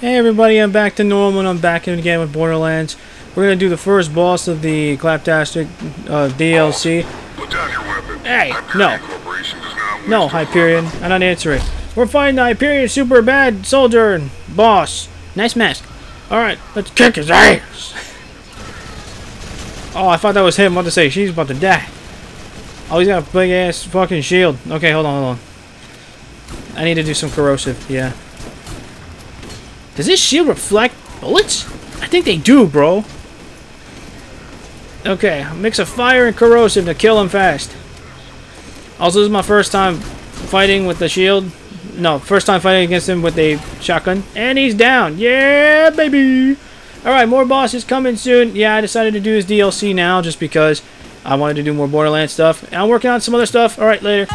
Hey everybody, I'm back to normal and I'm back in again with Borderlands. We're gonna do the first boss of the Claptastic uh, DLC. Hey, Hyperion no. No, Hyperion, I'm not answering. We're fighting the Hyperion super bad soldier and boss. Nice mask. Alright, let's kick his ass. Oh, I thought that was him. What to say? She's about to die. Oh, he's got a big ass fucking shield. Okay, hold on, hold on. I need to do some corrosive, yeah. Does this shield reflect bullets? I think they do, bro. Okay, mix of fire and corrosive to kill him fast. Also, this is my first time fighting with the shield. No, first time fighting against him with a shotgun. And he's down. Yeah, baby. Alright, more bosses coming soon. Yeah, I decided to do this DLC now just because I wanted to do more Borderlands stuff. And I'm working on some other stuff. Alright, later.